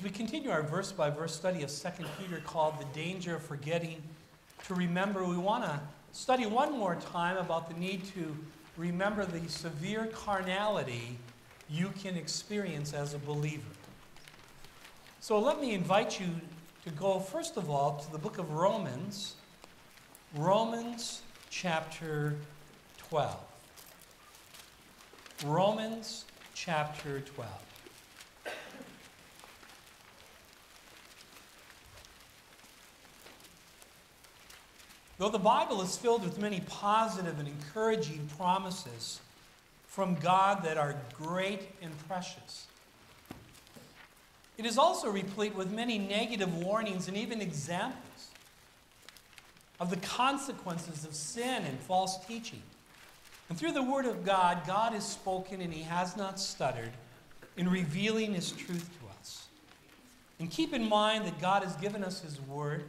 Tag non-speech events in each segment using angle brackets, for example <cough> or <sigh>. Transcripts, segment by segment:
As we continue our verse by verse study of 2 Peter called The Danger of Forgetting to Remember, we want to study one more time about the need to remember the severe carnality you can experience as a believer. So let me invite you to go, first of all, to the book of Romans, Romans chapter 12. Romans chapter 12. Though the Bible is filled with many positive and encouraging promises from God that are great and precious, it is also replete with many negative warnings and even examples of the consequences of sin and false teaching. And through the Word of God, God has spoken and He has not stuttered in revealing His truth to us. And keep in mind that God has given us His Word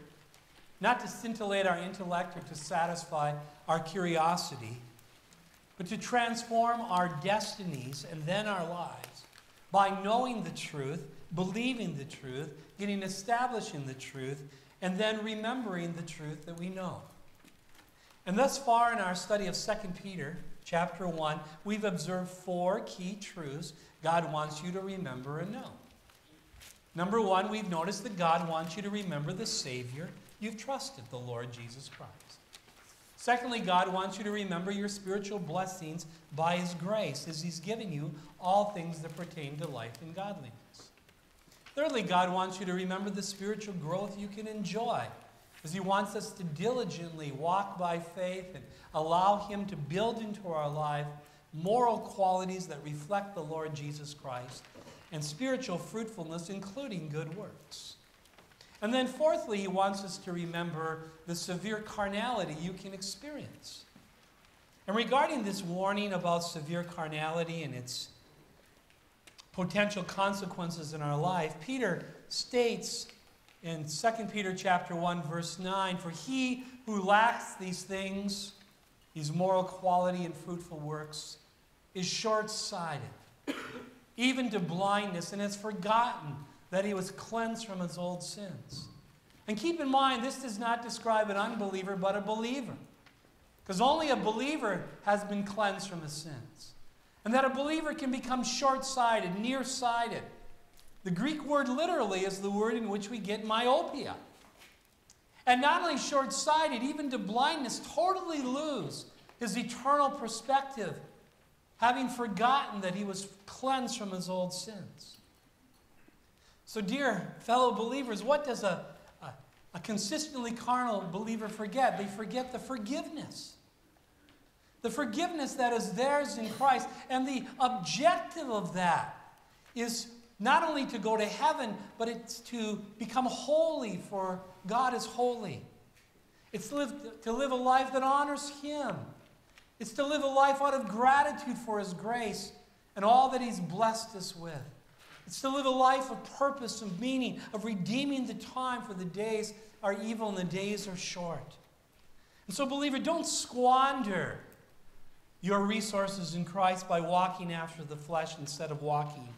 not to scintillate our intellect or to satisfy our curiosity, but to transform our destinies and then our lives by knowing the truth, believing the truth, getting established in the truth, and then remembering the truth that we know. And thus far in our study of 2 Peter chapter 1, we've observed four key truths God wants you to remember and know. Number one, we've noticed that God wants you to remember the Savior you've trusted the Lord Jesus Christ. Secondly, God wants you to remember your spiritual blessings by His grace as He's given you all things that pertain to life and godliness. Thirdly, God wants you to remember the spiritual growth you can enjoy as He wants us to diligently walk by faith and allow Him to build into our life moral qualities that reflect the Lord Jesus Christ and spiritual fruitfulness, including good works. And then, fourthly, he wants us to remember the severe carnality you can experience. And regarding this warning about severe carnality and its potential consequences in our life, Peter states in 2 Peter chapter 1 verse 9, "For he who lacks these things, these moral quality and fruitful works, is short-sighted, even to blindness, and has forgotten that he was cleansed from his old sins. And keep in mind, this does not describe an unbeliever, but a believer. Because only a believer has been cleansed from his sins. And that a believer can become short sighted, nearsighted. The Greek word literally is the word in which we get myopia. And not only short sighted, even to blindness, totally lose his eternal perspective, having forgotten that he was cleansed from his old sins. So, dear fellow believers, what does a, a, a, consistently carnal believer forget? They forget the forgiveness. The forgiveness that is theirs in Christ. And the objective of that is not only to go to heaven, but it's to become holy, for God is holy. It's live, to live a life that honors Him. It's to live a life out of gratitude for His grace and all that He's blessed us with. It's to live a life of purpose and meaning, of redeeming the time, for the days are evil and the days are short. And so, believer, don't squander your resources in Christ by walking after the flesh instead of walking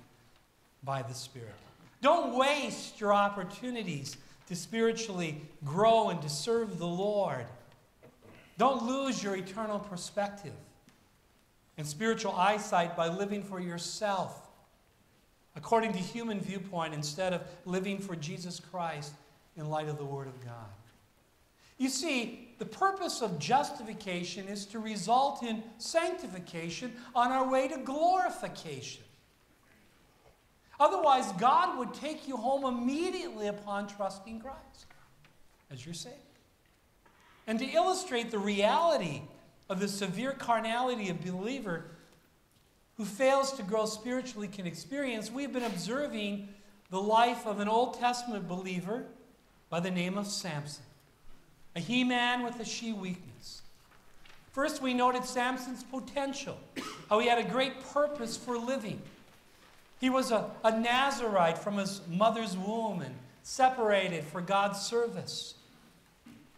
by the Spirit. Don't waste your opportunities to spiritually grow and to serve the Lord. Don't lose your eternal perspective and spiritual eyesight by living for yourself according to human viewpoint instead of living for Jesus Christ in light of the Word of God. You see, the purpose of justification is to result in sanctification on our way to glorification. Otherwise, God would take you home immediately upon trusting Christ as your Savior. And to illustrate the reality of the severe carnality of believer, who fails to grow spiritually can experience, we've been observing the life of an Old Testament believer by the name of Samson, a he man with a she weakness. First, we noted Samson's potential, how he had a great purpose for living. He was a, a Nazarite from his mother's womb and separated for God's service.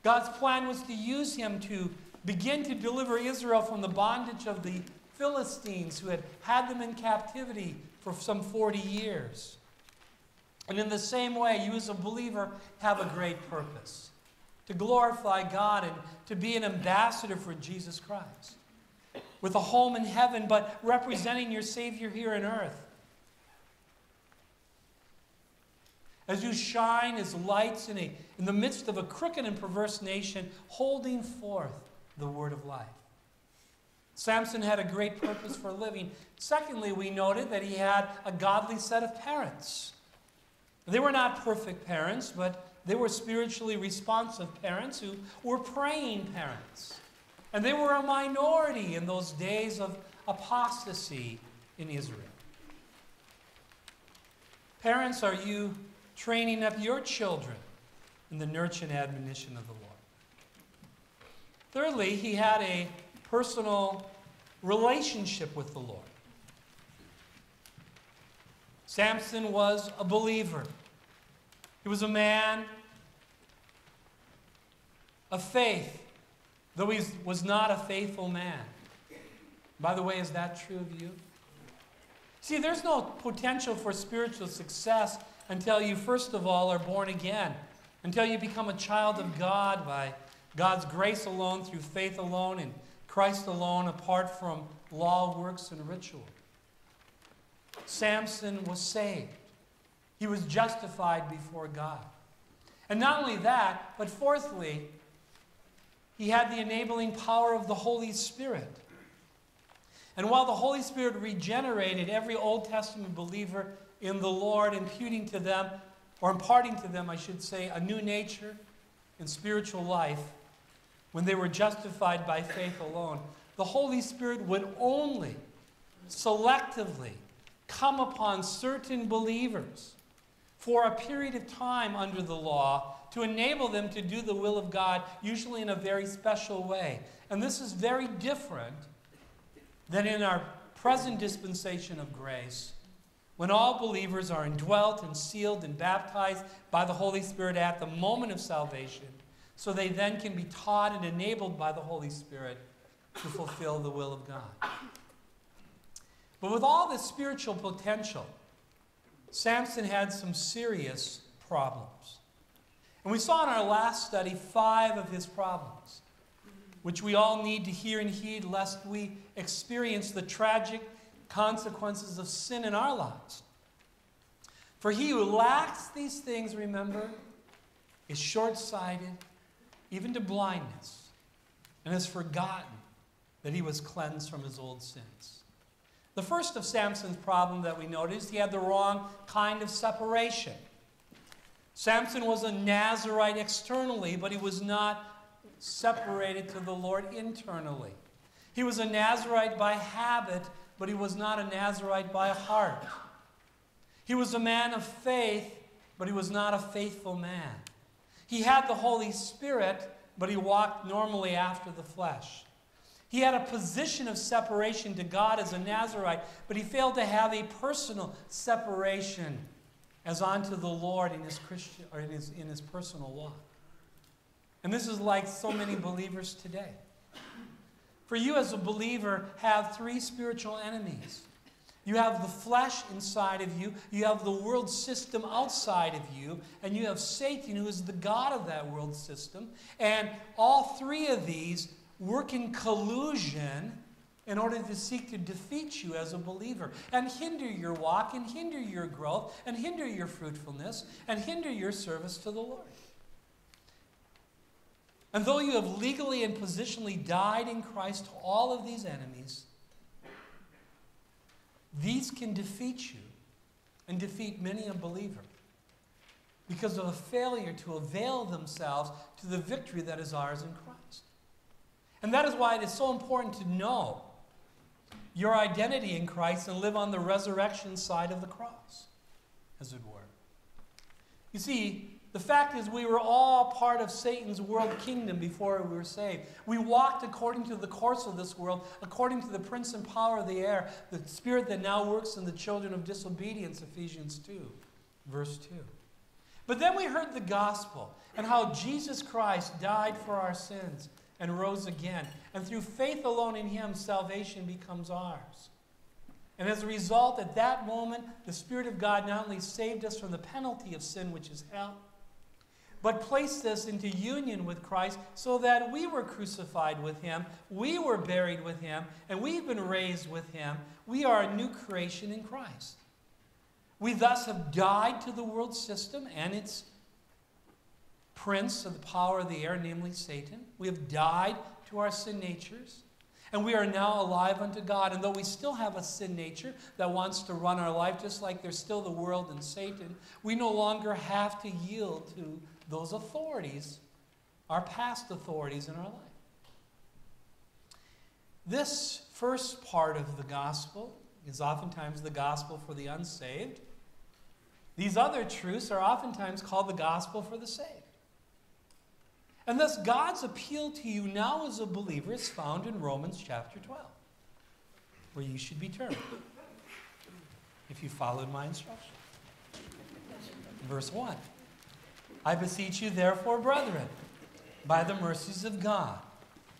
God's plan was to use him to begin to deliver Israel from the bondage of the Philistines who had had them in captivity for some 40 years. And in the same way, you as a believer have a great purpose to glorify God and to be an ambassador for Jesus Christ with a home in heaven, but representing your Savior here on earth. As you shine as lights in, a, in the midst of a crooked and perverse nation, holding forth the word of life. Samson had a great purpose for living. Secondly, we noted that he had a godly set of parents. They were not perfect parents, but they were spiritually responsive parents who were praying parents. And they were a minority in those days of apostasy in Israel. Parents, are you training up your children in the nurture and admonition of the Lord? Thirdly, he had a personal relationship with the Lord. Samson was a believer. He was a man of faith, though he was not a faithful man. By the way, is that true of you? See, there's no potential for spiritual success until you, first of all, are born again, until you become a child of God by God's grace alone, through faith alone, in Christ alone, apart from law, works, and ritual. Samson was saved. He was justified before God. And not only that, but fourthly, he had the enabling power of the Holy Spirit. And while the Holy Spirit regenerated every Old Testament believer in the Lord, imputing to them, or imparting to them, I should say, a new nature and spiritual life, when they were justified by faith alone, the Holy Spirit would only selectively come upon certain believers for a period of time under the law to enable them to do the will of God, usually in a very special way. And this is very different than in our present dispensation of grace, when all believers are indwelt and sealed and baptized by the Holy Spirit at the moment of salvation, so they then can be taught and enabled by the Holy Spirit to fulfill the will of God. But with all this spiritual potential, Samson had some serious problems. And we saw in our last study five of his problems, which we all need to hear and heed lest we experience the tragic consequences of sin in our lives. For he who lacks these things, remember, is short sighted, even to blindness, and has forgotten that he was cleansed from his old sins. The first of Samson's problem that we noticed, he had the wrong kind of separation. Samson was a Nazarite externally, but he was not separated to the Lord internally. He was a Nazarite by habit, but he was not a Nazarite by heart. He was a man of faith, but he was not a faithful man. He had the Holy Spirit, but he walked normally after the flesh. He had a position of separation to God as a Nazarite, but he failed to have a personal separation as unto the Lord in his Christian or in his, in his personal walk. And this is like so many believers today. For you as a believer have three spiritual enemies. You have the flesh inside of you, you have the world system outside of you, and you have Satan, who is the God of that world system. And all three of these work in collusion in order to seek to defeat you as a believer and hinder your walk and hinder your growth and hinder your fruitfulness and hinder your service to the Lord. And though you have legally and positionally died in Christ to all of these enemies, these can defeat you and defeat many a believer because of a failure to avail themselves to the victory that is ours in Christ. And that is why it is so important to know your identity in Christ and live on the resurrection side of the cross, as it were. You see, the fact is, we were all part of Satan's world kingdom before we were saved. We walked according to the course of this world, according to the prince and power of the air, the spirit that now works in the children of disobedience, Ephesians 2, verse 2. But then we heard the gospel and how Jesus Christ died for our sins and rose again. And through faith alone in him, salvation becomes ours. And as a result, at that moment, the Spirit of God not only saved us from the penalty of sin, which is hell, but placed us into union with Christ so that we were crucified with him, we were buried with him, and we've been raised with him. We are a new creation in Christ. We thus have died to the world system and its prince of the power of the air, namely Satan. We have died to our sin natures. And we are now alive unto God. And though we still have a sin nature that wants to run our life, just like there's still the world and Satan, we no longer have to yield to those authorities, our past authorities in our life. This first part of the gospel is oftentimes the gospel for the unsaved. These other truths are oftentimes called the gospel for the saved. And thus, God's appeal to you now as a believer is found in Romans chapter 12, where you should be turned if you followed my instruction. Verse 1 I beseech you, therefore, brethren, by the mercies of God,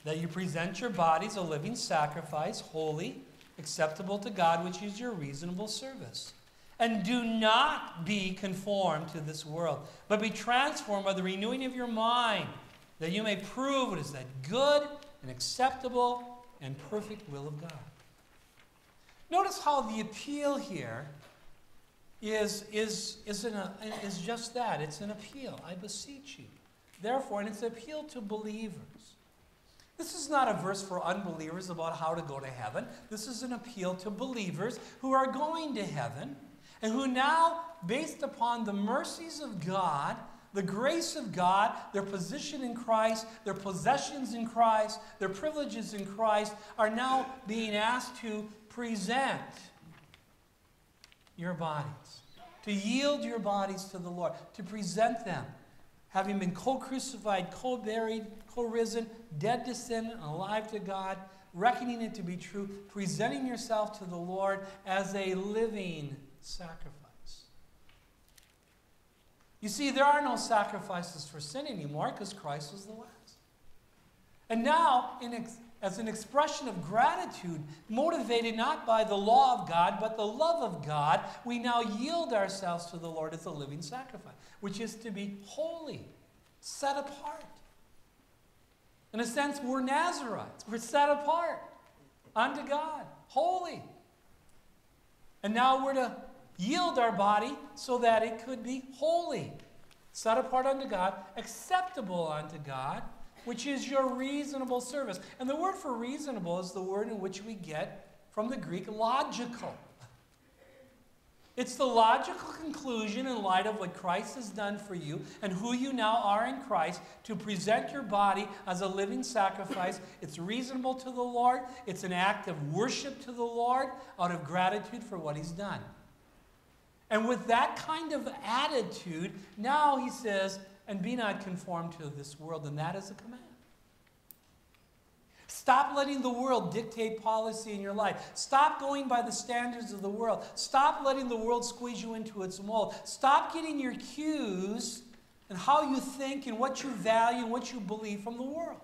that you present your bodies a living sacrifice, holy, acceptable to God, which is your reasonable service. And do not be conformed to this world, but be transformed by the renewing of your mind that you may prove what is that good and acceptable and perfect will of God. Notice how the appeal here is, is, is, an, is just that it's an appeal. I beseech you. Therefore, and it's an appeal to believers. This is not a verse for unbelievers about how to go to heaven. This is an appeal to believers who are going to heaven and who now, based upon the mercies of God, the grace of God, their position in Christ, their possessions in Christ, their privileges in Christ are now being asked to present your bodies, to yield your bodies to the Lord, to present them, having been co crucified, co buried, co risen, dead to sin, and alive to God, reckoning it to be true, presenting yourself to the Lord as a living sacrifice. You see, there are no sacrifices for sin anymore because Christ was the last. And now, in as an expression of gratitude, motivated not by the law of God, but the love of God, we now yield ourselves to the Lord as a living sacrifice, which is to be holy, set apart. In a sense, we're Nazarites. We're set apart unto God, holy. And now we're to yield our body so that it could be holy, set apart unto God, acceptable unto God, which is your reasonable service. And the word for reasonable is the word in which we get from the Greek logical. It's the logical conclusion in light of what Christ has done for you and who you now are in Christ to present your body as a living sacrifice. It's reasonable to the Lord. It's an act of worship to the Lord out of gratitude for what He's done. And with that kind of attitude, now he says, and be not conformed to this world, and that is a command. Stop letting the world dictate policy in your life. Stop going by the standards of the world. Stop letting the world squeeze you into its mold. Stop getting your cues and how you think and what you value and what you believe from the world.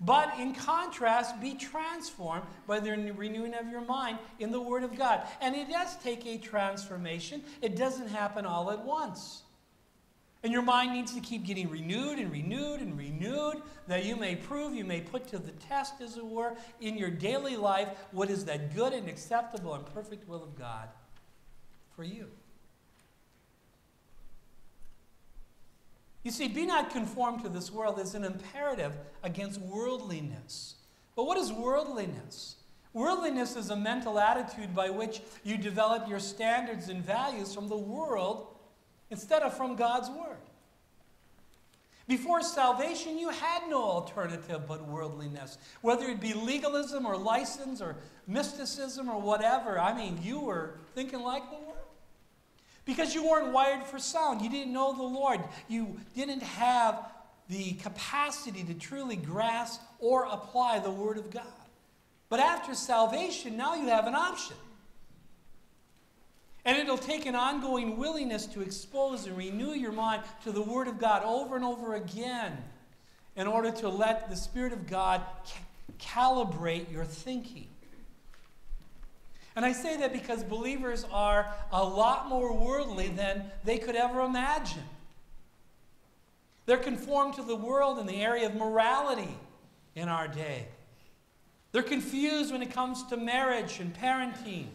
But in contrast, be transformed by the renewing of your mind in the Word of God. And it does take a transformation, it doesn't happen all at once. And your mind needs to keep getting renewed and renewed and renewed that you may prove, you may put to the test, as it were, in your daily life what is that good and acceptable and perfect will of God for you. You see, be not conformed to this world is an imperative against worldliness. But what is worldliness? Worldliness is a mental attitude by which you develop your standards and values from the world instead of from God's Word. Before salvation, you had no alternative but worldliness. Whether it be legalism or license or mysticism or whatever, I mean, you were thinking like the world. Because you weren't wired for sound. You didn't know the Lord. You didn't have the capacity to truly grasp or apply the Word of God. But after salvation, now you have an option. And it'll take an ongoing willingness to expose and renew your mind to the Word of God over and over again in order to let the Spirit of God ca- calibrate your thinking. And I say that because believers are a lot more worldly than they could ever imagine. They're conformed to the world in the area of morality in our day. They're confused when it comes to marriage and parenting.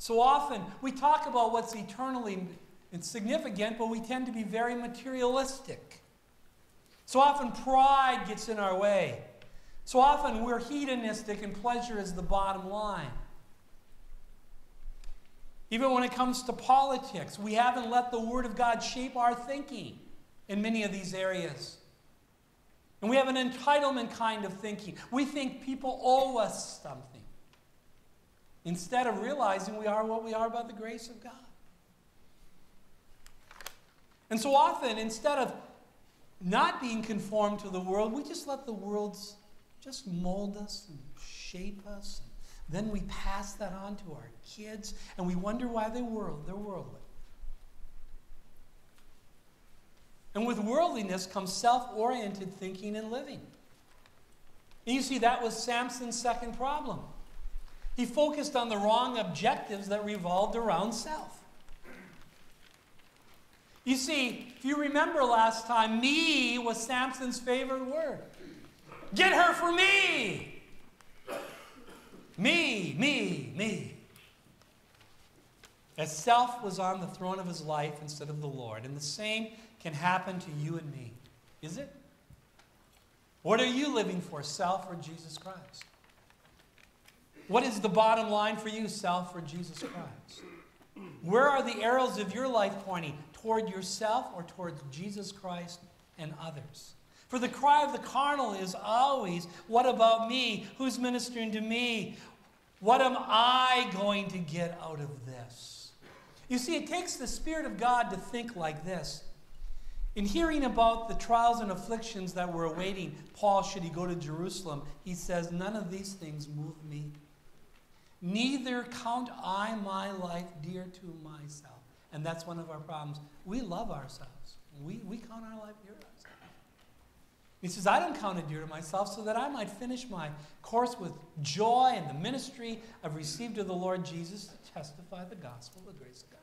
So often we talk about what's eternally insignificant, but we tend to be very materialistic. So often pride gets in our way. So often we're hedonistic and pleasure is the bottom line. Even when it comes to politics, we haven't let the Word of God shape our thinking in many of these areas. And we have an entitlement kind of thinking. We think people owe us something instead of realizing we are what we are by the grace of God. And so often, instead of not being conformed to the world, we just let the world just mold us and shape us. And Then we pass that on to our kids, and we wonder why they world, they're worldly. And with worldliness comes self oriented thinking and living. And you see, that was Samson's second problem. He focused on the wrong objectives that revolved around self. You see, if you remember last time, me was Samson's favorite word. Get her for me! Me, me, me. As self was on the throne of his life instead of the Lord. And the same can happen to you and me. Is it? What are you living for, self or Jesus Christ? What is the bottom line for you, self or Jesus Christ? Where are the arrows of your life pointing? Toward yourself or towards Jesus Christ and others? For the cry of the carnal is always, What about me? Who's ministering to me? What am I going to get out of this? You see, it takes the Spirit of God to think like this. In hearing about the trials and afflictions that were awaiting Paul should he go to Jerusalem, he says, None of these things move me. Neither count I my life dear to myself. And that's one of our problems. We love ourselves. We, we count our life dear to ourselves. He says, I don't count it dear to myself so that I might finish my course with joy and the ministry I've received of the Lord Jesus to testify the gospel, the grace of God.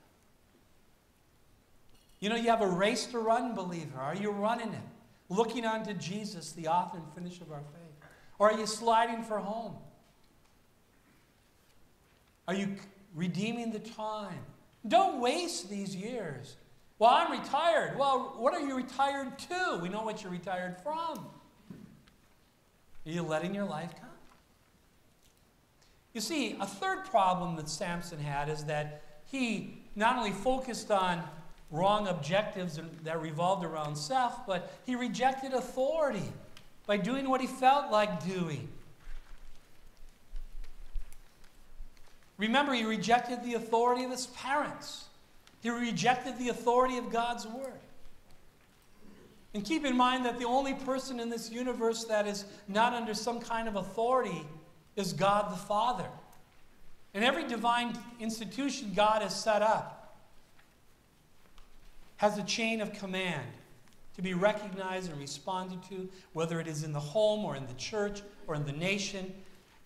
You know, you have a race to run, believer. Are you running it? Looking unto Jesus, the author and finisher of our faith? Or are you sliding for home? Are you redeeming the time? Don't waste these years. Well, I'm retired. Well, what are you retired to? We know what you're retired from. Are you letting your life come? You see, a third problem that Samson had is that he not only focused on wrong objectives that revolved around self, but he rejected authority by doing what he felt like doing. Remember, he rejected the authority of his parents. He rejected the authority of God's word. And keep in mind that the only person in this universe that is not under some kind of authority is God the Father. And every divine institution God has set up has a chain of command to be recognized and responded to, whether it is in the home or in the church or in the nation.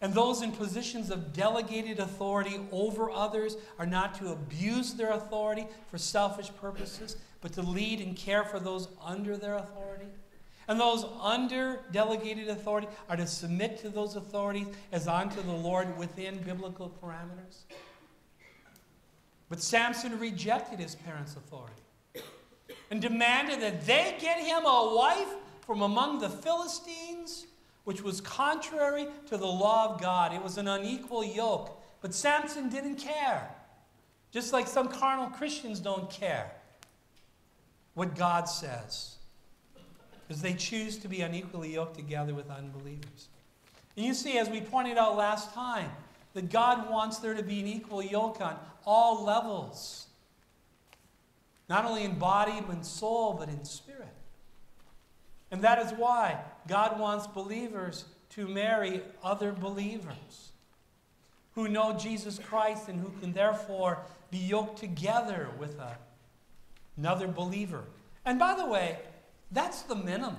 And those in positions of delegated authority over others are not to abuse their authority for selfish purposes, but to lead and care for those under their authority. And those under delegated authority are to submit to those authorities as unto the Lord within biblical parameters. But Samson rejected his parents' authority and demanded that they get him a wife from among the Philistines which was contrary to the law of God. It was an unequal yoke. But Samson didn't care. Just like some carnal Christians don't care what God says. Because they choose to be unequally yoked together with unbelievers. And you see, as we pointed out last time, that God wants there to be an equal yoke on all levels. Not only in body and soul, but in spirit. And that is why God wants believers to marry other believers who know Jesus Christ and who can therefore be yoked together with a, another believer. And by the way, that's the minimum.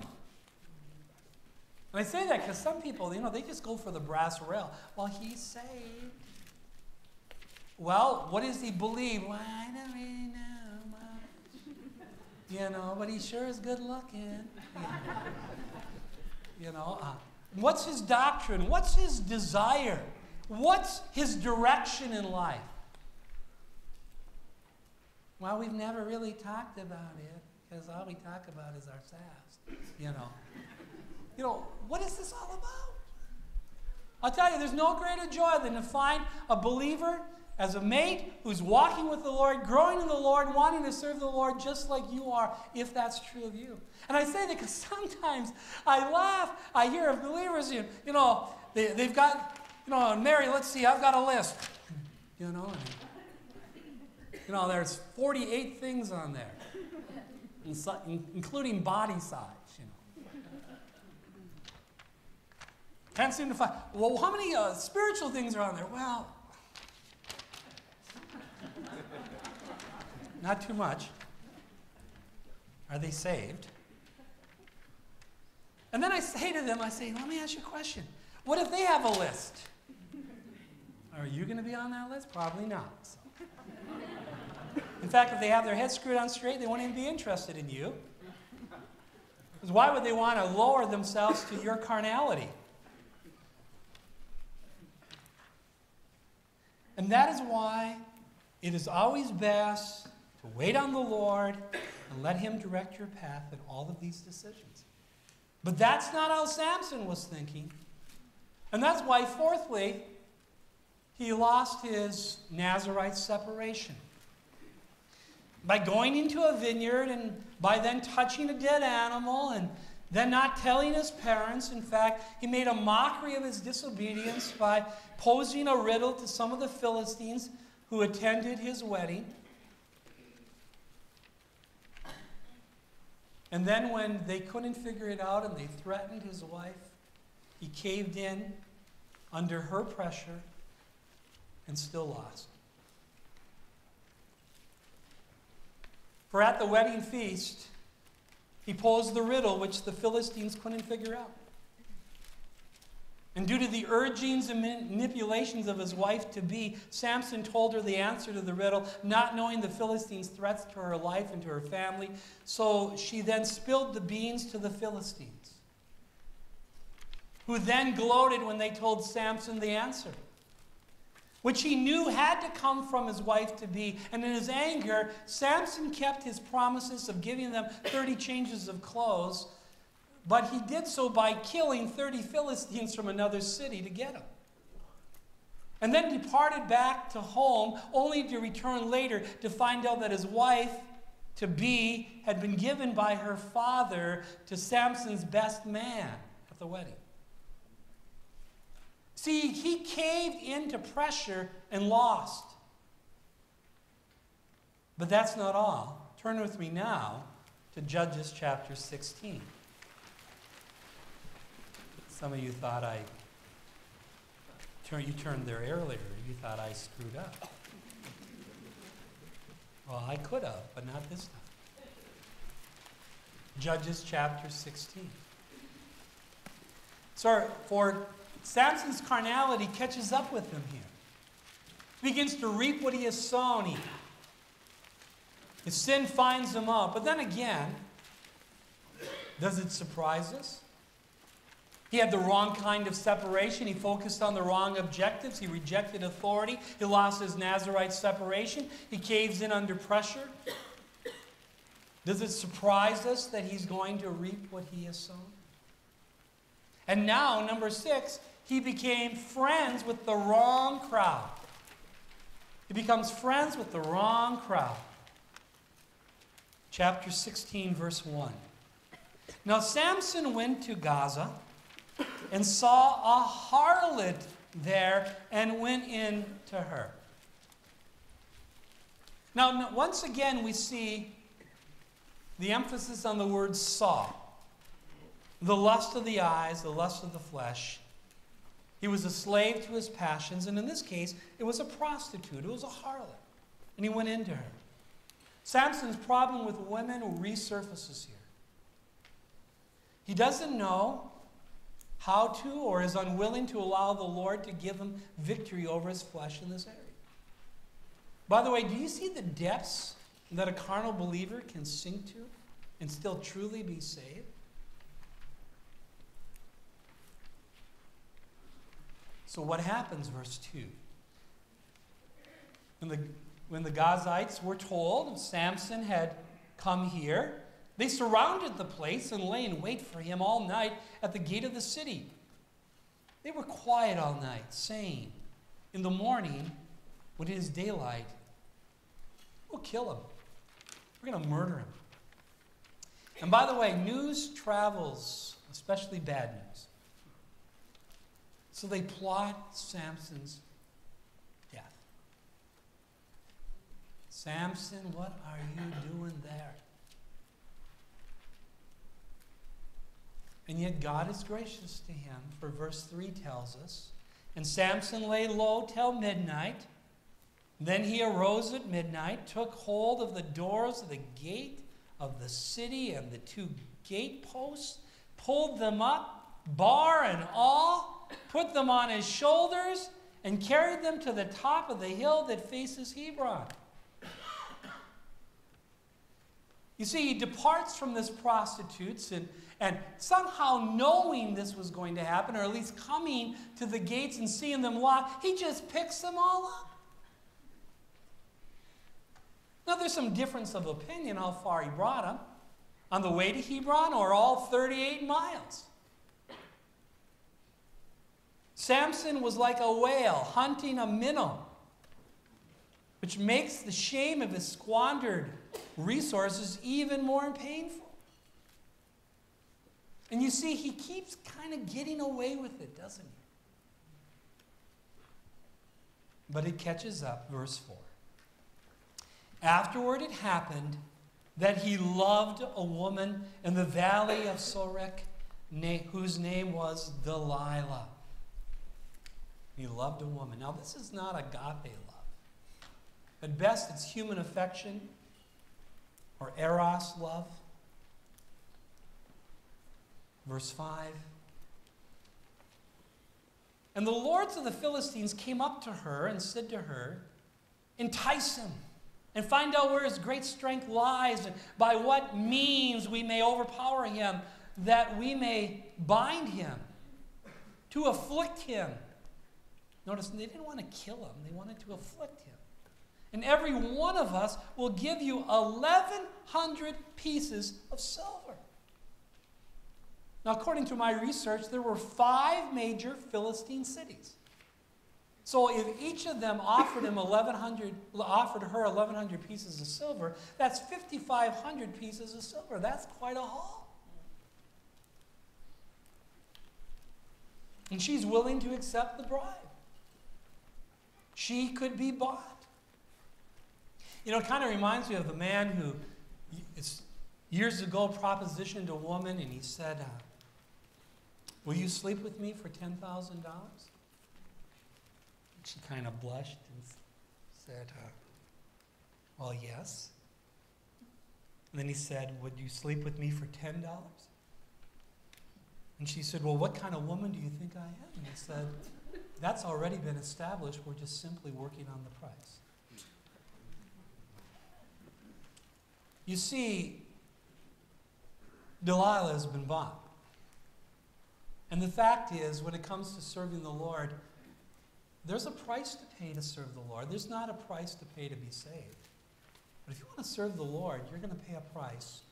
And I say that because some people, you know, they just go for the brass rail. Well, he's saved. Well, what does he believe? Well, I don't really know. You know, but he sure is good looking. You know, uh, what's his doctrine? What's his desire? What's his direction in life? Well, we've never really talked about it because all we talk about is ourselves. You know. You know, what is this all about? I'll tell you, there's no greater joy than to find a believer as a mate who's walking with the Lord, growing in the Lord, wanting to serve the Lord just like you are, if that's true of you. And I say that because <laughs> sometimes I laugh. I hear of believers, you, you know, they, they've got, you know, Mary, let's see, I've got a list. You know, you know, there's 48 things on there, including body size. Can't seem to find. Well, how many uh, spiritual things are on there? Well, not too much. Are they saved? And then I say to them, I say, let me ask you a question. What if they have a list? Are you going to be on that list? Probably not. So. In fact, if they have their head screwed on straight, they won't even be interested in you. Because why would they want to lower themselves to your carnality? And that is why it is always best to wait on the Lord and let Him direct your path in all of these decisions. But that's not how Samson was thinking. And that's why, fourthly, he lost his Nazarite separation. By going into a vineyard and by then touching a dead animal and then not telling his parents. In fact, he made a mockery of his disobedience by posing a riddle to some of the Philistines who attended his wedding. And then, when they couldn't figure it out and they threatened his wife, he caved in under her pressure and still lost. For at the wedding feast, he posed the riddle which the Philistines couldn't figure out. And due to the urgings and manipulations of his wife to be, Samson told her the answer to the riddle, not knowing the Philistines' threats to her life and to her family. So she then spilled the beans to the Philistines, who then gloated when they told Samson the answer which he knew had to come from his wife to be. And in his anger, Samson kept his promises of giving them 30 changes of clothes, but he did so by killing 30 Philistines from another city to get them. And then departed back to home, only to return later to find out that his wife to be had been given by her father to Samson's best man at the wedding. See, he caved into pressure and lost. But that's not all. Turn with me now to Judges chapter 16. Some of you thought I you turned there earlier. You thought I screwed up. Well, I could have, but not this time. Judges chapter 16. So, for Samson's carnality catches up with him here. He begins to reap what he has sown. He, his sin finds him out. But then again, does it surprise us? He had the wrong kind of separation. He focused on the wrong objectives. He rejected authority. He lost his Nazarite separation. He caves in under pressure. Does it surprise us that he's going to reap what he has sown? And now, number six, he became friends with the wrong crowd. He becomes friends with the wrong crowd. Chapter 16, verse 1. Now Samson went to Gaza and saw a harlot there and went in to her. Now, once again, we see the emphasis on the word saw. The lust of the eyes, the lust of the flesh, he was a slave to his passions, and in this case, it was a prostitute, it was a harlot. And he went into her. Samson's problem with women resurfaces here. He doesn't know how to or is unwilling to allow the Lord to give him victory over his flesh in this area. By the way, do you see the depths that a carnal believer can sink to and still truly be saved? So, what happens, verse 2? When the, when the Gazites were told Samson had come here, they surrounded the place and lay in wait for him all night at the gate of the city. They were quiet all night, saying, In the morning, when it is daylight, we'll kill him. We're going to murder him. And by the way, news travels, especially bad news. So they plot Samson's death. Samson, what are you doing there? And yet God is gracious to him, for verse 3 tells us. And Samson lay low till midnight. Then he arose at midnight, took hold of the doors of the gate of the city and the two gateposts, pulled them up, bar and all put them on his shoulders, and carried them to the top of the hill that faces Hebron. You see, he departs from this prostitutes and, and somehow knowing this was going to happen, or at least coming to the gates and seeing them locked, he just picks them all up. Now, there's some difference of opinion how far he brought them. On the way to Hebron or all 38 miles. Samson was like a whale hunting a minnow, which makes the shame of his squandered resources even more painful. And you see, he keeps kind of getting away with it, doesn't he? But it catches up, verse 4. Afterward, it happened that he loved a woman in the valley of Sorek, whose name was Delilah. He loved a woman. Now, this is not agape love. At best, it's human affection or eros love. Verse 5. And the lords of the Philistines came up to her and said to her, Entice him and find out where his great strength lies and by what means we may overpower him, that we may bind him, to afflict him Notice they didn't want to kill him, they wanted to afflict him. And every one of us will give you 1,100 pieces of silver. Now, according to my research, there were five major Philistine cities. So if each of them offered him 1100 offered her 1100 pieces of silver, that's 5500 pieces of silver. That's quite a haul. And she's willing to accept the bribe. She could be bought. You know, it kind of reminds me of the man who, it's years ago, propositioned a woman and he said, uh, Will you sleep with me for $10,000? And she kind of blushed and said, uh, Well, yes. And then he said, Would you sleep with me for $10? And she said, Well, what kind of woman do you think I am? And he said, that's already been established. We're just simply working on the price. You see, Delilah has been bought. And the fact is, when it comes to serving the Lord, there's a price to pay to serve the Lord. There's not a price to pay to be saved. But if you want to serve the Lord, you're going to pay a price.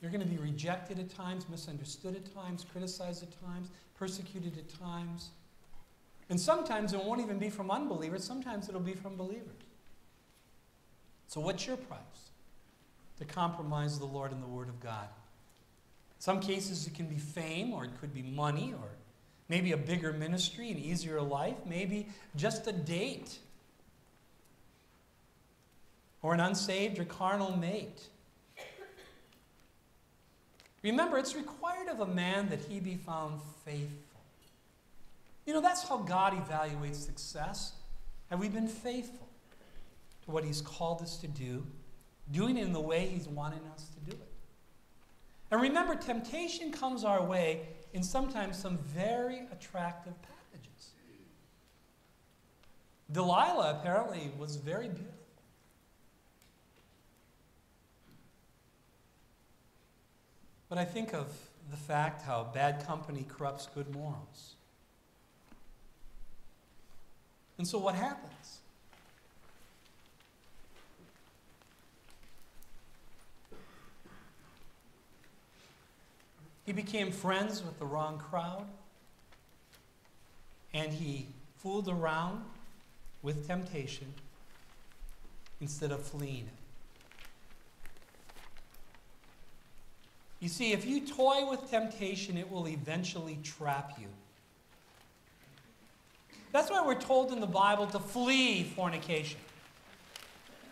You're going to be rejected at times, misunderstood at times, criticized at times, persecuted at times. And sometimes it won't even be from unbelievers, sometimes it'll be from believers. So, what's your price to compromise the Lord and the Word of God? In some cases, it can be fame, or it could be money, or maybe a bigger ministry, an easier life, maybe just a date, or an unsaved or carnal mate. Remember, it's required of a man that he be found faithful. You know, that's how God evaluates success. Have we been faithful to what He's called us to do, doing it in the way He's wanting us to do it. And remember, temptation comes our way in sometimes some very attractive packages. Delilah apparently was very beautiful. But I think of the fact how bad company corrupts good morals. And so what happens? He became friends with the wrong crowd, and he fooled around with temptation instead of fleeing. You see, if you toy with temptation, it will eventually trap you. That's why we're told in the Bible to flee fornication.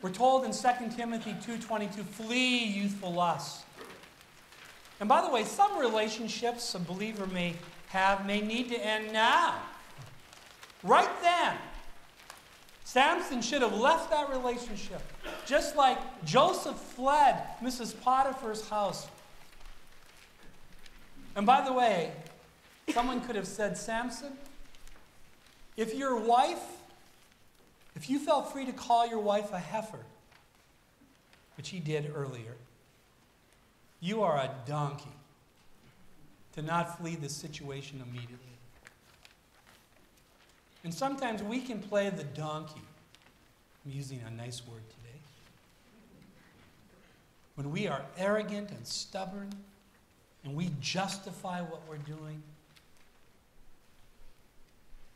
We're told in 2 Timothy 2:22, flee youthful lusts. And by the way, some relationships a believer may have may need to end now. Right then. Samson should have left that relationship. Just like Joseph fled Mrs. Potiphar's house. And by the way, someone could have said, Samson, if your wife, if you felt free to call your wife a heifer, which he did earlier, you are a donkey to not flee the situation immediately. And sometimes we can play the donkey. I'm using a nice word today. When we are arrogant and stubborn and we justify what we're doing.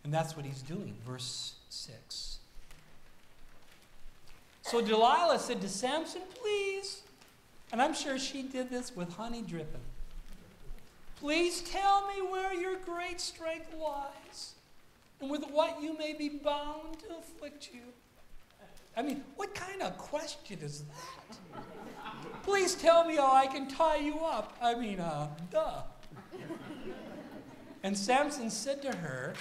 And that's what he's doing, verse 6. So Delilah said to Samson, Please, and I'm sure she did this with honey dripping. Please tell me where your great strength lies and with what you may be bound to afflict you. I mean, what kind of question is that? Please tell me how I can tie you up. I mean, uh, duh. And Samson said to her,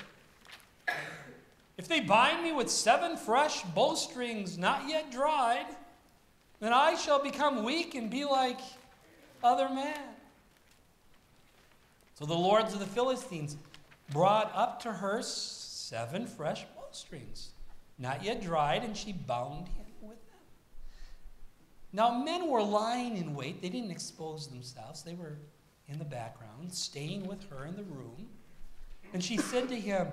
If they bind me with seven fresh bowstrings not yet dried, then I shall become weak and be like other men. So the lords of the Philistines brought up to her seven fresh bowstrings, not yet dried, and she bound him with them. Now, men were lying in wait. They didn't expose themselves, they were in the background, staying with her in the room. And she said to him,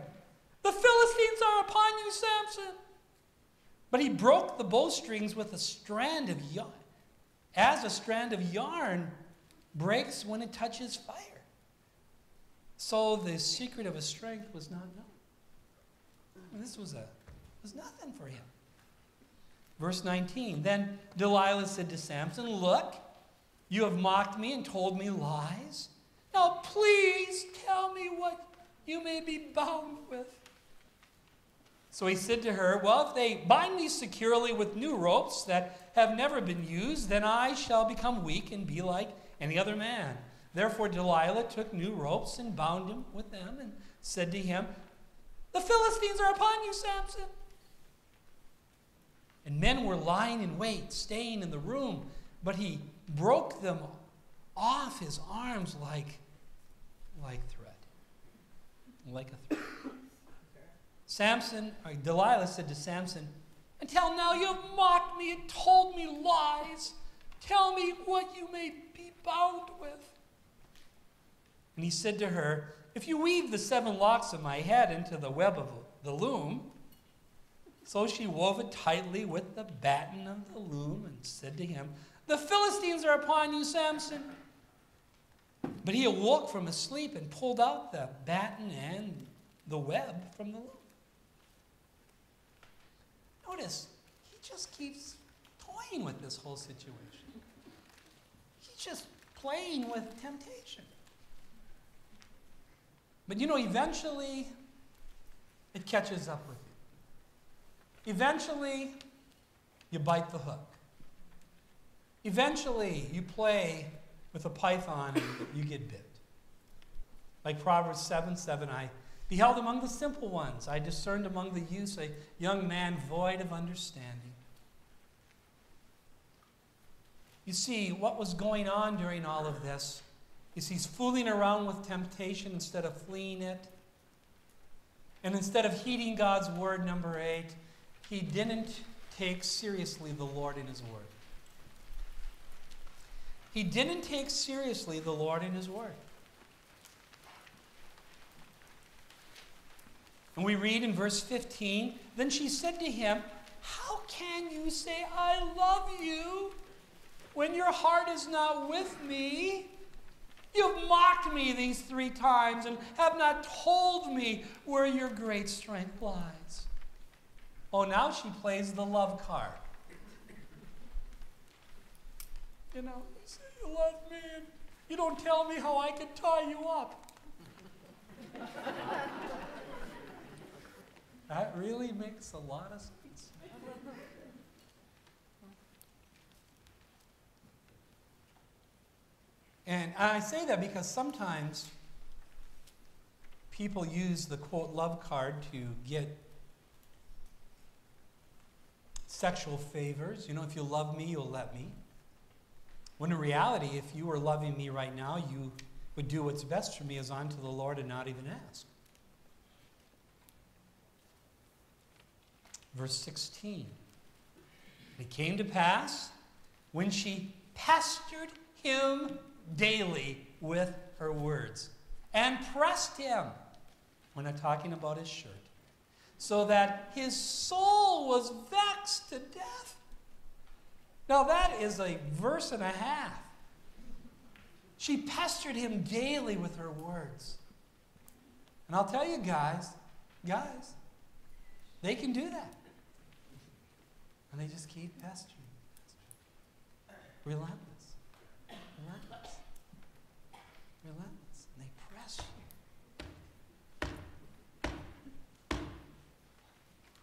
The Philistines are upon you, Samson. But he broke the bowstrings with a strand of yarn, as a strand of yarn breaks when it touches fire. So the secret of his strength was not known. This was a was nothing for him. Verse 19. Then Delilah said to Samson, Look, you have mocked me and told me lies. Now please tell me what you may be bound with. So he said to her, Well, if they bind me securely with new ropes that have never been used, then I shall become weak and be like any other man. Therefore, Delilah took new ropes and bound him with them and said to him, The Philistines are upon you, Samson. And men were lying in wait, staying in the room, but he broke them off his arms like, like thread. Like a thread. Samson, or Delilah said to Samson, Until now you have mocked me and told me lies. Tell me what you may be bound with. And he said to her, If you weave the seven locks of my head into the web of the loom, so she wove it tightly with the batten of the loom and said to him, The Philistines are upon you, Samson. But he awoke from his sleep and pulled out the batten and the web from the loom. Notice, he just keeps toying with this whole situation. He's just playing with temptation. But you know, eventually, it catches up with you. Eventually, you bite the hook. Eventually, you play with a python and you get bit. Like Proverbs 7 7, I beheld among the simple ones, I discerned among the youths a young man void of understanding. You see, what was going on during all of this is he's fooling around with temptation instead of fleeing it. And instead of heeding God's word, number eight, he didn't take seriously the Lord in his word. He didn't take seriously the Lord and His Word. And we read in verse 15 Then she said to him, How can you say, I love you, when your heart is not with me? You've mocked me these three times and have not told me where your great strength lies. Oh, now she plays the love card. You know, you say you love me and you don't tell me how I can tie you up. That really makes a lot of sense. And I say that because sometimes people use the quote love card to get sexual favors. You know, if you love me, you'll let me. When in reality, if you were loving me right now, you would do what's best for me as unto the Lord and not even ask. Verse 16. It came to pass when she pestered him daily with her words and pressed him when I'm talking about his shirt, so that his soul was vexed to death. Now, that is a verse and a half. She pestered him daily with her words. And I'll tell you guys, guys, they can do that. And they just keep pestering. Relentless. Relentless. Relentless. And they press you.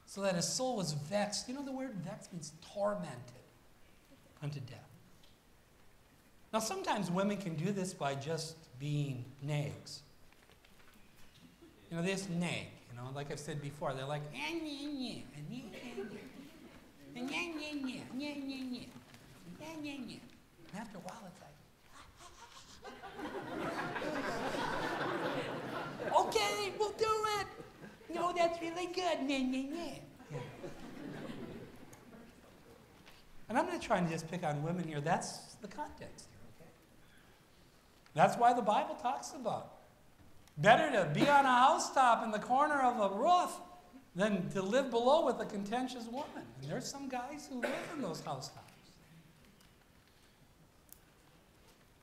So that his soul was vexed. You know the word vexed means tormented unto death. Now, sometimes women can do this by just being nags. You know, they just nag. You know, like I've said before, they're like, and after a while, it's like, okay, we'll do it. No, that's really good. Yeah. And I'm not trying to just pick on women here. That's the context here, okay? That's why the Bible talks about better to be on a housetop in the corner of a roof than to live below with a contentious woman. And there's some guys who live in those housetops.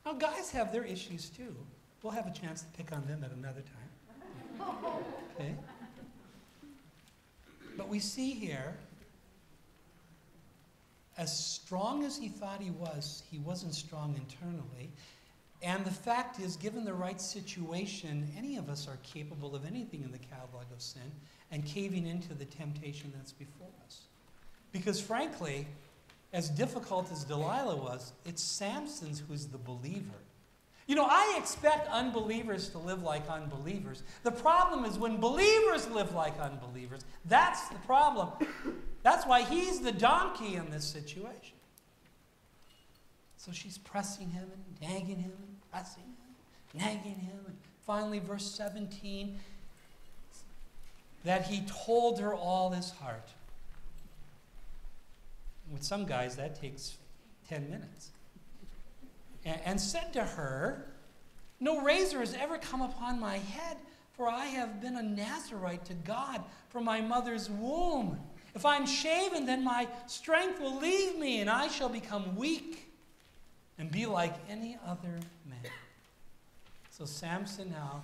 Now, guys have their issues too. We'll have a chance to pick on them at another time. Okay? But we see here as strong as he thought he was, he wasn't strong internally. And the fact is, given the right situation, any of us are capable of anything in the catalog of sin and caving into the temptation that's before us. Because frankly, as difficult as Delilah was, it's Samson's who's the believer. You know, I expect unbelievers to live like unbelievers. The problem is when believers live like unbelievers. That's the problem. That's why he's the donkey in this situation. So she's pressing him and nagging him and pressing him, nagging him. And finally, verse 17, that he told her all his heart. With some guys, that takes 10 minutes. And, and said to her, No razor has ever come upon my head, for I have been a Nazarite to God from my mother's womb. If I'm shaven, then my strength will leave me, and I shall become weak and be like any other man. So Samson now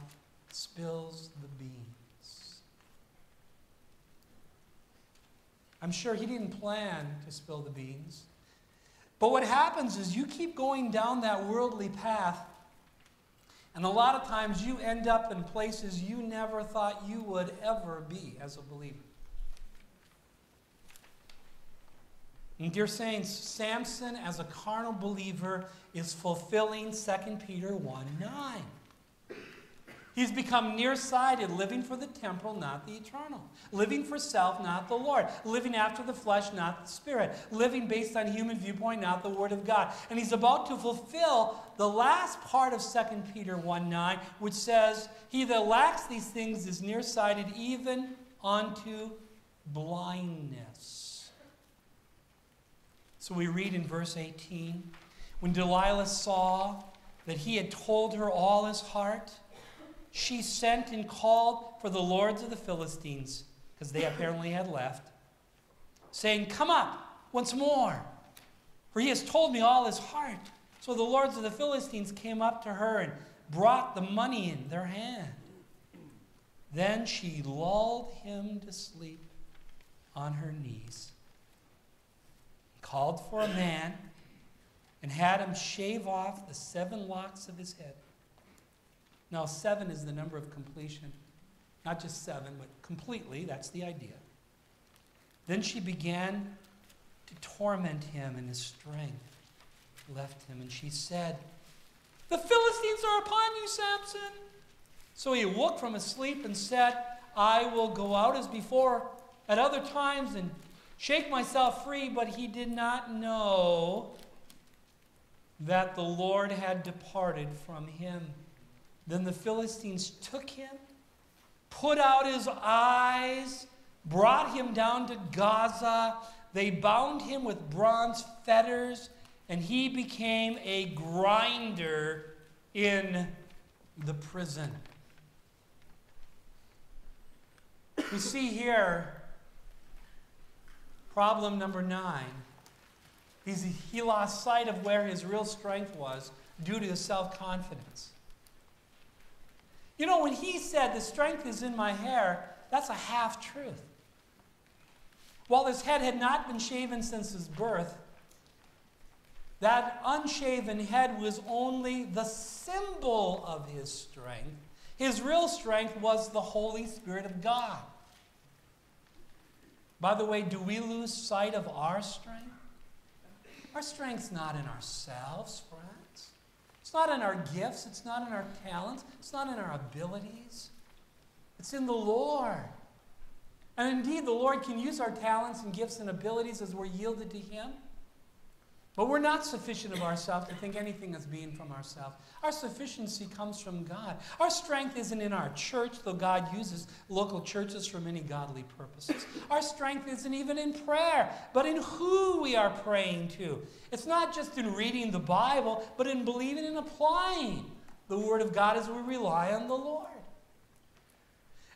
spills the beans. I'm sure he didn't plan to spill the beans. But what happens is you keep going down that worldly path, and a lot of times you end up in places you never thought you would ever be as a believer. And dear saints, Samson, as a carnal believer, is fulfilling 2 Peter 1 9. He's become nearsighted, living for the temporal, not the eternal. Living for self, not the Lord. Living after the flesh, not the spirit. Living based on human viewpoint, not the word of God. And he's about to fulfill the last part of 2 Peter 1 9, which says, He that lacks these things is nearsighted even unto blindness. So we read in verse 18 When Delilah saw that he had told her all his heart, she sent and called for the lords of the Philistines, because they apparently had left, saying, Come up once more, for he has told me all his heart. So the lords of the Philistines came up to her and brought the money in their hand. Then she lulled him to sleep on her knees, called for a man, and had him shave off the seven locks of his head. Now, seven is the number of completion. Not just seven, but completely. That's the idea. Then she began to torment him, and his strength left him. And she said, The Philistines are upon you, Samson. So he awoke from his sleep and said, I will go out as before at other times and shake myself free. But he did not know that the Lord had departed from him. Then the Philistines took him, put out his eyes, brought him down to Gaza. They bound him with bronze fetters, and he became a grinder in the prison. We see here problem number nine. He's, he lost sight of where his real strength was due to his self confidence. You know, when he said, The strength is in my hair, that's a half truth. While his head had not been shaven since his birth, that unshaven head was only the symbol of his strength. His real strength was the Holy Spirit of God. By the way, do we lose sight of our strength? Our strength's not in ourselves, friends. It's not in our gifts. It's not in our talents. It's not in our abilities. It's in the Lord. And indeed, the Lord can use our talents and gifts and abilities as we're yielded to Him. But we're not sufficient of ourselves to think anything as being from ourselves. Our sufficiency comes from God. Our strength isn't in our church, though God uses local churches for many godly purposes. Our strength isn't even in prayer, but in who we are praying to. It's not just in reading the Bible, but in believing and applying the Word of God as we rely on the Lord.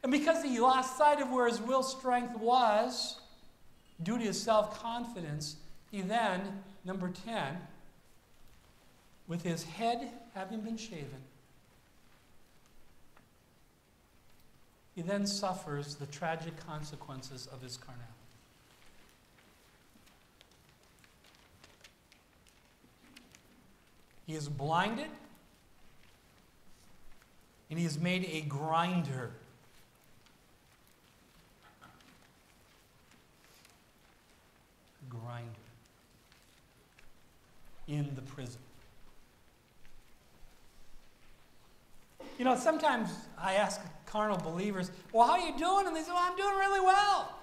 And because he lost sight of where his real strength was, due to his self confidence, he then Number 10, with his head having been shaven, he then suffers the tragic consequences of his carnality. He is blinded and he is made a grinder. Grinder in the prison. You know, sometimes I ask carnal believers, well, how are you doing? And they say, well, I'm doing really well.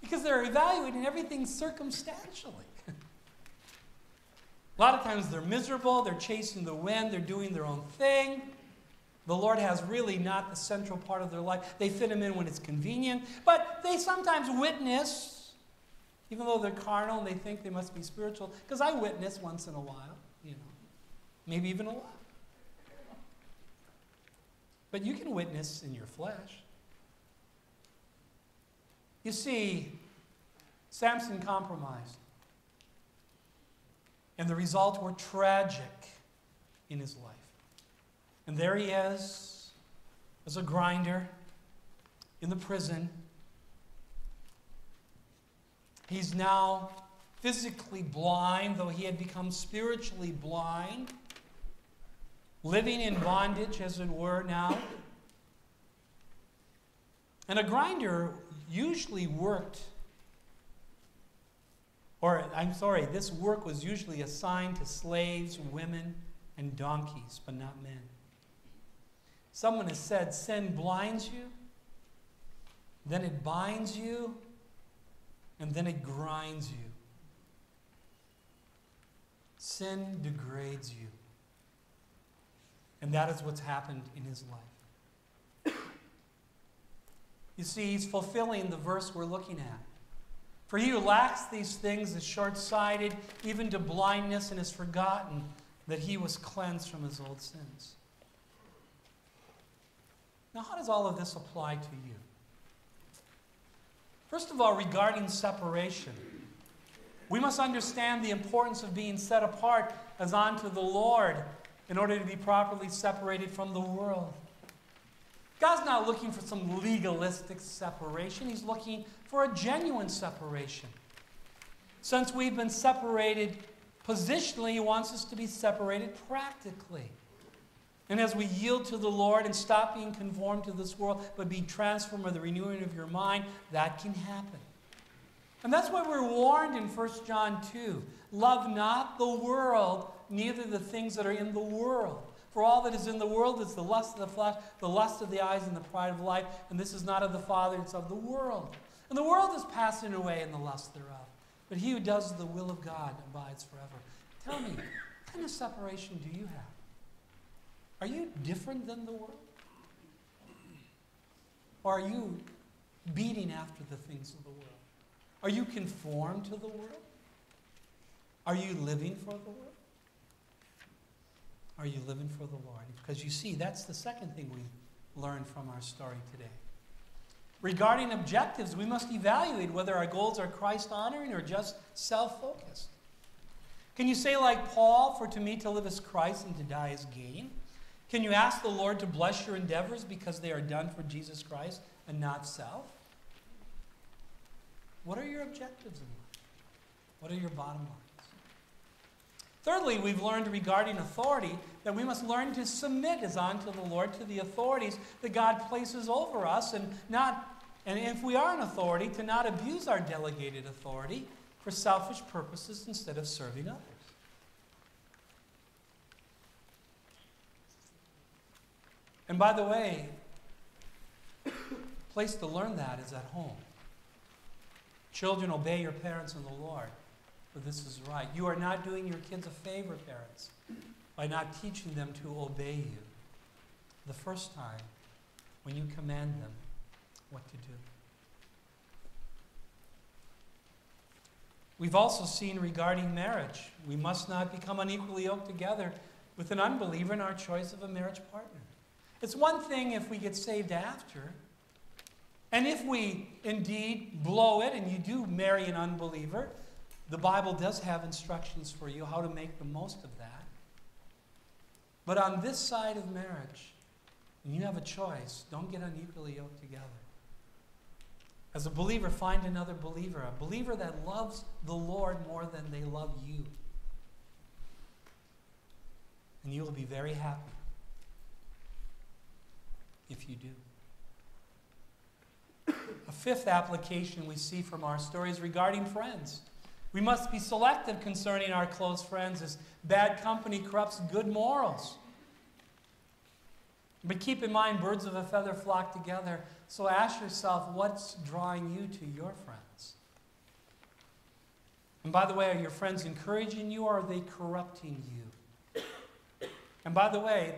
Because they're evaluating everything circumstantially. <laughs> A lot of times they're miserable, they're chasing the wind, they're doing their own thing. The Lord has really not the central part of their life. They fit Him in when it's convenient, but they sometimes witness even though they're carnal and they think they must be spiritual, because I witness once in a while, you know, maybe even a lot. But you can witness in your flesh. You see, Samson compromised. And the results were tragic in his life. And there he is, as a grinder in the prison He's now physically blind, though he had become spiritually blind, living in bondage, as it were, now. And a grinder usually worked, or I'm sorry, this work was usually assigned to slaves, women, and donkeys, but not men. Someone has said sin blinds you, then it binds you, and then it grinds you. Sin degrades you. And that is what's happened in his life. You see, he's fulfilling the verse we're looking at. For he who lacks these things is short sighted, even to blindness, and has forgotten that he was cleansed from his old sins. Now, how does all of this apply to you? First of all, regarding separation, we must understand the importance of being set apart as unto the Lord in order to be properly separated from the world. God's not looking for some legalistic separation, He's looking for a genuine separation. Since we've been separated positionally, He wants us to be separated practically. And as we yield to the Lord and stop being conformed to this world, but be transformed by the renewing of your mind, that can happen. And that's why we're warned in 1 John 2 Love not the world, neither the things that are in the world. For all that is in the world is the lust of the flesh, the lust of the eyes, and the pride of life. And this is not of the Father, it's of the world. And the world is passing away in the lust thereof. But he who does the will of God abides forever. Tell me, what kind of separation do you have? Are you different than the world? Or are you beating after the things of the world? Are you conformed to the world? Are you living for the world? Are you living for the Lord? Because you see, that's the second thing we learned from our story today. Regarding objectives, we must evaluate whether our goals are Christ honoring or just self focused. Can you say, like Paul, for to me to live is Christ and to die is gain? Can you ask the Lord to bless your endeavors because they are done for Jesus Christ and not self? What are your objectives in life? What are your bottom lines? Thirdly, we've learned regarding authority that we must learn to submit as unto the Lord to the authorities that God places over us and not and if we are an authority, to not abuse our delegated authority for selfish purposes instead of serving others. And by the way, place to learn that is at home. Children, obey your parents in the Lord, for this is right. You are not doing your kids a favor, parents, by not teaching them to obey you the first time when you command them what to do. We've also seen regarding marriage, we must not become unequally yoked together with an unbeliever in our choice of a marriage partner. It's one thing if we get saved after. And if we indeed blow it and you do marry an unbeliever, the Bible does have instructions for you how to make the most of that. But on this side of marriage, you have a choice, don't get unequally yoked together. As a believer, find another believer, a believer that loves the Lord more than they love you. And you will be very happy if you do. A fifth application we see from our story is regarding friends. We must be selective concerning our close friends, as bad company corrupts good morals. But keep in mind, birds of a feather flock together. So ask yourself, what's drawing you to your friends? And by the way, are your friends encouraging you or are they corrupting you? And by the way,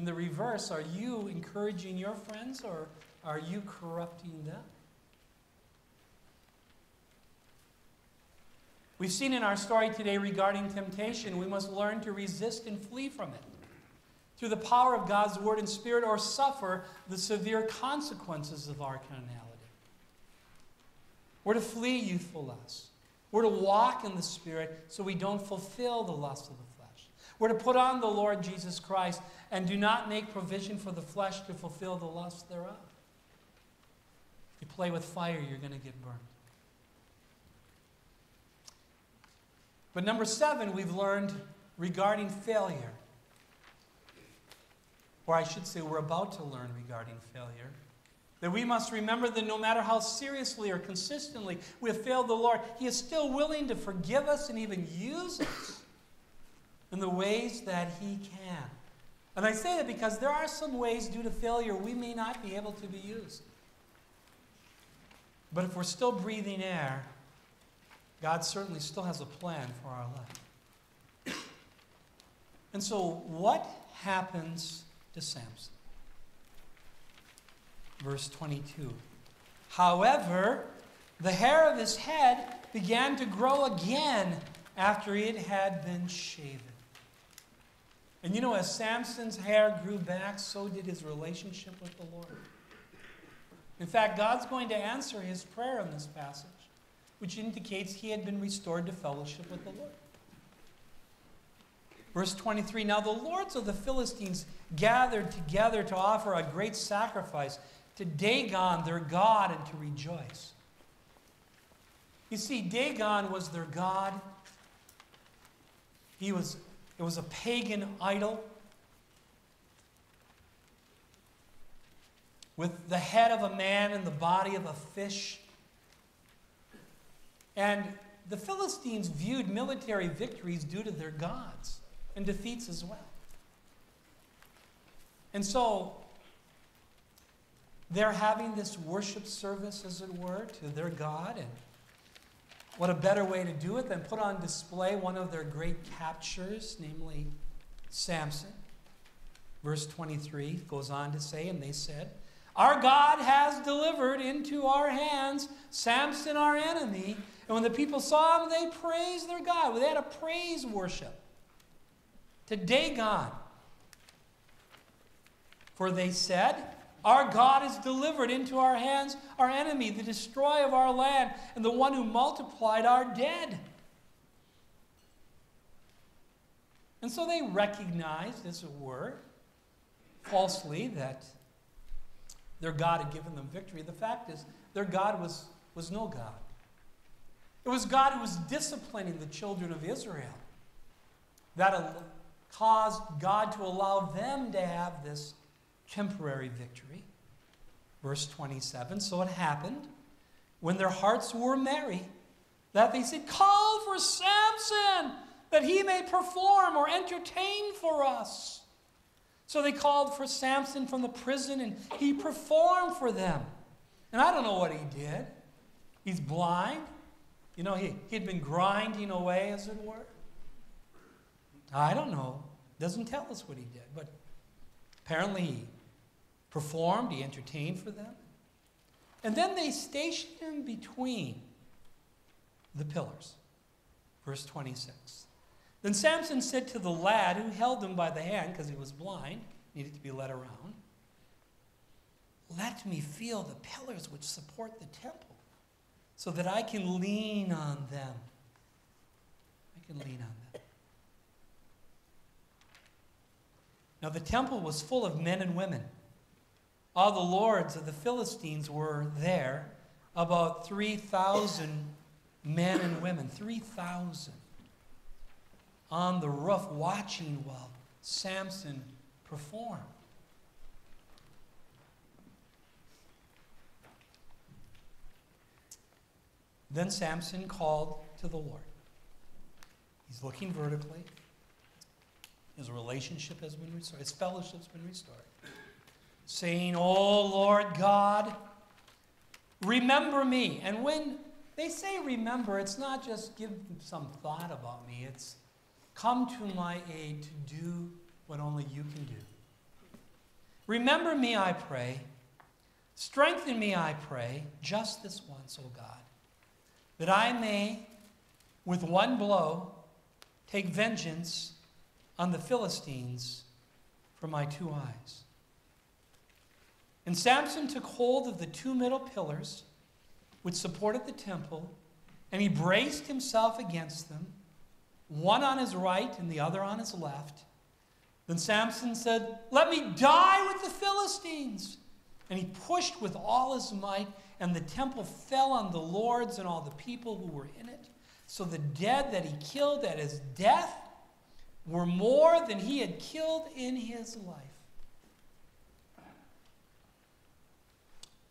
in the reverse, are you encouraging your friends or are you corrupting them? We've seen in our story today regarding temptation, we must learn to resist and flee from it through the power of God's word and spirit or suffer the severe consequences of our carnality. We're to flee youthful lust. We're to walk in the spirit so we don't fulfill the lust of the. We're to put on the Lord Jesus Christ and do not make provision for the flesh to fulfill the lust thereof. If you play with fire, you're going to get burned. But number seven, we've learned regarding failure, or I should say, we're about to learn regarding failure, that we must remember that no matter how seriously or consistently we have failed the Lord, He is still willing to forgive us and even use us in the ways that He can. And I say that because there are some ways, due to failure, we may not be able to be used. But if we're still breathing air, God certainly still has a plan for our life. And so, what happens to Samson? Verse 22. However, the hair of his head began to grow again after it had been shaven. And you know, as Samson's hair grew back, so did his relationship with the Lord. In fact, God's going to answer his prayer in this passage, which indicates he had been restored to fellowship with the Lord. Verse 23 Now the lords of the Philistines gathered together to offer a great sacrifice to Dagon, their God, and to rejoice. You see, Dagon was their God. He was, it was a pagan idol with the head of a man and the body of a fish. And the Philistines viewed military victories due to their gods and defeats as well. And so they're having this worship service, as it were, to their God. And what a better way to do it than put on display one of their great captures, namely Samson. Verse 23 goes on to say, And they said, Our God has delivered into our hands Samson, our enemy. And when the people saw him, they praised their God. Well, they had a praise worship to Dagon. For they said, Our God is delivered into our hands, our enemy, the destroyer of our land, and the one who multiplied our dead. And so they recognized, as it were, falsely, that their God had given them victory. The fact is, their God was, was no God. It was God who was disciplining the children of Israel. That caused God to allow them to have this temporary victory. Verse 27 So it happened when their hearts were merry that they said, Call for Samson that he may perform or entertain for us. So they called for Samson from the prison and he performed for them. And I don't know what he did. He's blind. You know, he, he'd been grinding away, as it were. I don't know. Doesn't tell us what he did, but apparently he performed, he entertained for them. And then they stationed him between the pillars. Verse 26. Then Samson said to the lad who held him by the hand, because he was blind, needed to be led around, Let me feel the pillars which support the temple, so that I can lean on them. I can lean on them. Now the temple was full of men and women. All the lords of the Philistines were there, about 3,000 men and women, 3,000 on the roof watching while Samson performed. Then Samson called to the Lord. He's looking vertically. His relationship has been restored. His fellowship's been restored. Saying, Oh Lord God, remember me. And when they say remember, it's not just give some thought about me, it's come to my aid to do what only you can do. Remember me, I pray. Strengthen me, I pray, just this once, O God, that I may, with one blow, take vengeance on the Philistines for my two eyes. And Samson took hold of the two middle pillars which supported the temple, and he braced himself against them, one on his right and the other on his left. Then Samson said, Let me die with the Philistines. And he pushed with all his might, and the temple fell on the lords and all the people who were in it. So the dead that he killed at his death were more than he had killed in his life.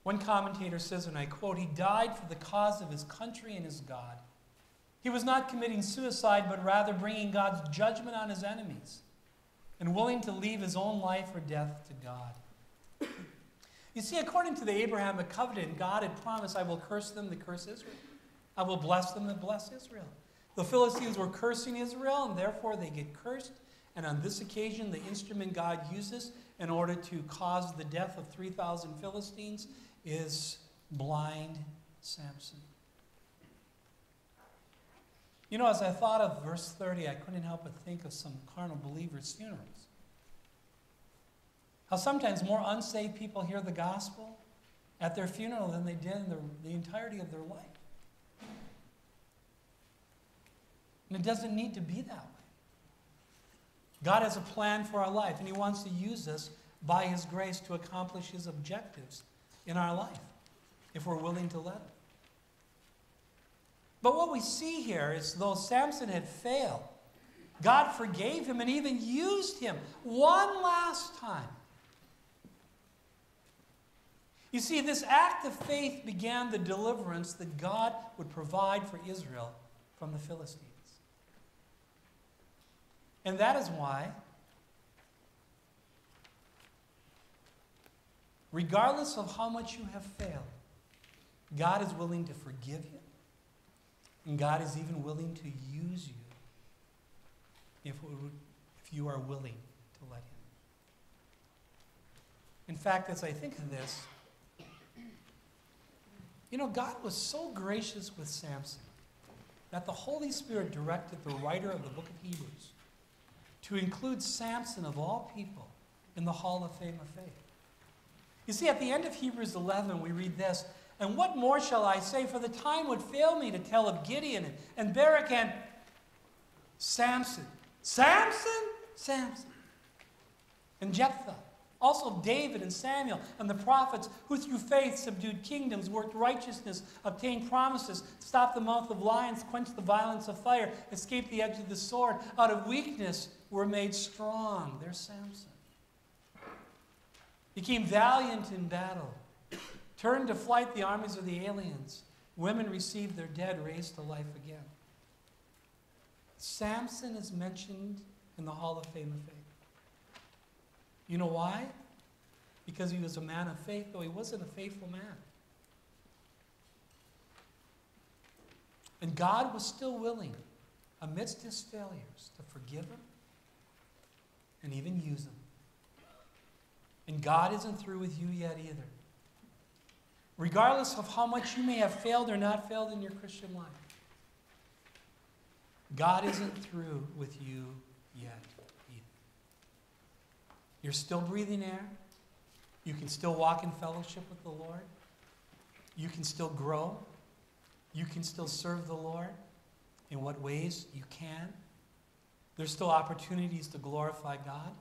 One commentator says, and I quote, He died for the cause of his country and his God. He was not committing suicide, but rather bringing God's judgment on his enemies and willing to leave his own life or death to God. You see, according to the Abrahamic covenant, God had promised, I will curse them that curse Israel. I will bless them that bless Israel. The Philistines were cursing Israel, and therefore they get cursed. And on this occasion, the instrument God uses in order to cause the death of 3,000 Philistines is blind Samson. You know, as I thought of verse 30, I couldn't help but think of some carnal believers' funerals. How sometimes more unsaved people hear the gospel at their funeral than they did in the, the entirety of their life. And it doesn't need to be that way. God has a plan for our life, and He wants to use us by His grace to accomplish His objectives in our life, if we're willing to let Him. But what we see here is though Samson had failed, God forgave him and even used him one last time. You see, this act of faith began the deliverance that God would provide for Israel from the Philistines. And that is why, regardless of how much you have failed, God is willing to forgive you. And God is even willing to use you if, if you are willing to let Him. In fact, as I think of this, you know, God was so gracious with Samson that the Holy Spirit directed the writer of the book of Hebrews to include Samson, of all people, in the Hall of Fame of Faith. You see, at the end of Hebrews 11, we read this And what more shall I say? For the time would fail me to tell of Gideon and, and Barak and Samson. Samson? Samson. And Jephthah also, David and Samuel and the prophets who through faith subdued kingdoms, worked righteousness, obtained promises, stopped the mouth of lions, quenched the violence of fire, escaped the edge of the sword, out of weakness were made strong. There's Samson. Became valiant in battle, turned to flight the armies of the aliens. Women received their dead raised to life again. Samson is mentioned in the Hall of Fame of Faith. You know why? Because he was a man of faith, though he wasn't a faithful man. And God was still willing, amidst his failures, to forgive him and even use him. And God isn't through with you yet either. Regardless of how much you may have failed or not failed in your Christian life, God isn't through with you yet. You're still breathing air. You can still walk in fellowship with the Lord. You can still grow. You can still serve the Lord in what ways you can. There's still opportunities to glorify God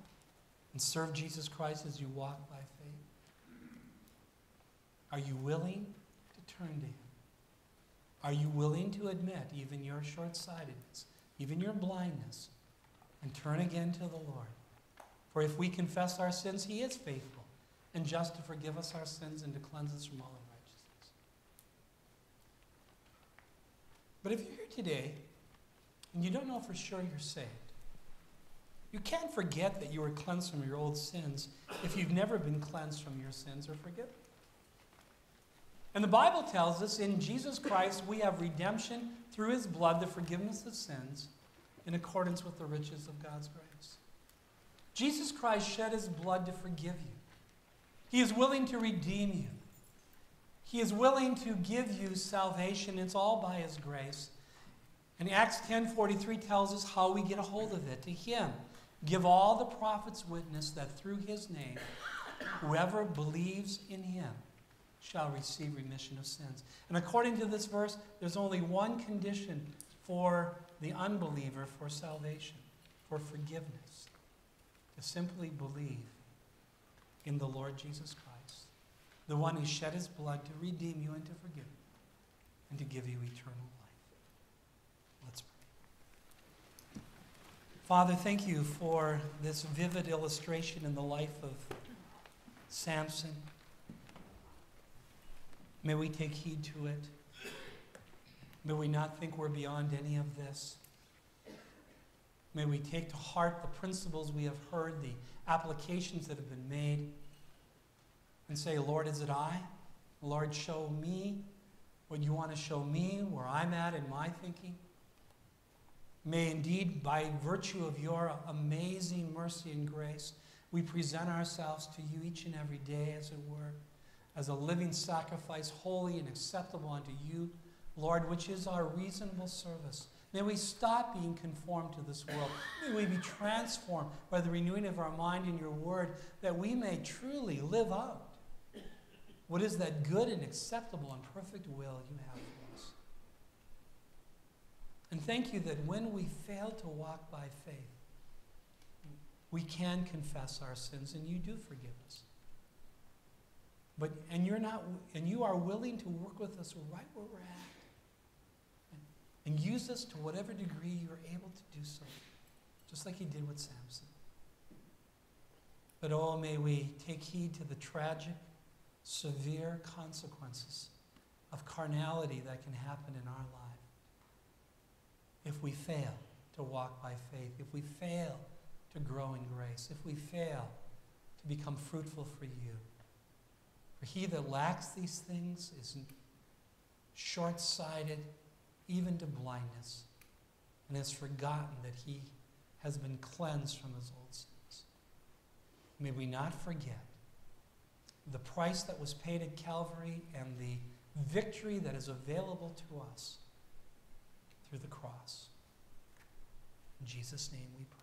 and serve Jesus Christ as you walk by faith. Are you willing to turn to Him? Are you willing to admit even your short sightedness, even your blindness, and turn again to the Lord? For if we confess our sins, he is faithful and just to forgive us our sins and to cleanse us from all unrighteousness. But if you're here today and you don't know for sure you're saved, you can't forget that you were cleansed from your old sins if you've never been cleansed from your sins or forgiven. And the Bible tells us in Jesus Christ we have redemption through his blood, the forgiveness of sins, in accordance with the riches of God's grace. Jesus Christ shed his blood to forgive you. He is willing to redeem you. He is willing to give you salvation. It's all by his grace. And Acts 10:43 tells us how we get a hold of it. To him give all the prophets witness that through his name whoever believes in him shall receive remission of sins. And according to this verse, there's only one condition for the unbeliever for salvation, for forgiveness to simply believe in the Lord Jesus Christ, the one who shed his blood to redeem you and to forgive you and to give you eternal life. Let's pray. Father, thank you for this vivid illustration in the life of Samson. May we take heed to it. May we not think we're beyond any of this. May we take to heart the principles we have heard, the applications that have been made, and say, Lord, is it I? Lord, show me what you want to show me, where I'm at in my thinking. May indeed, by virtue of your amazing mercy and grace, we present ourselves to you each and every day, as it were, as a living sacrifice, holy and acceptable unto you, Lord, which is our reasonable service May we stop being conformed to this world. May we be transformed by the renewing of our mind in your word, that we may truly live out what is that good and acceptable and perfect will you have. And thank you that when we fail to walk by faith, we can confess our sins and you do forgive us. But and you're not and you are willing to work with us right where we're at and use us to whatever degree you're able to do so, just like you did with Samson. But oh, may we take heed to the tragic, severe consequences of carnality that can happen in our life if we fail to walk by faith, if we fail to grow in grace, if we fail to become fruitful for you. For he that lacks these things is short sighted even to blindness, and has forgotten that he has been cleansed from his old sins. May we not forget the price that was paid at Calvary and the victory that is available to us through the cross. In Jesus' name we pray.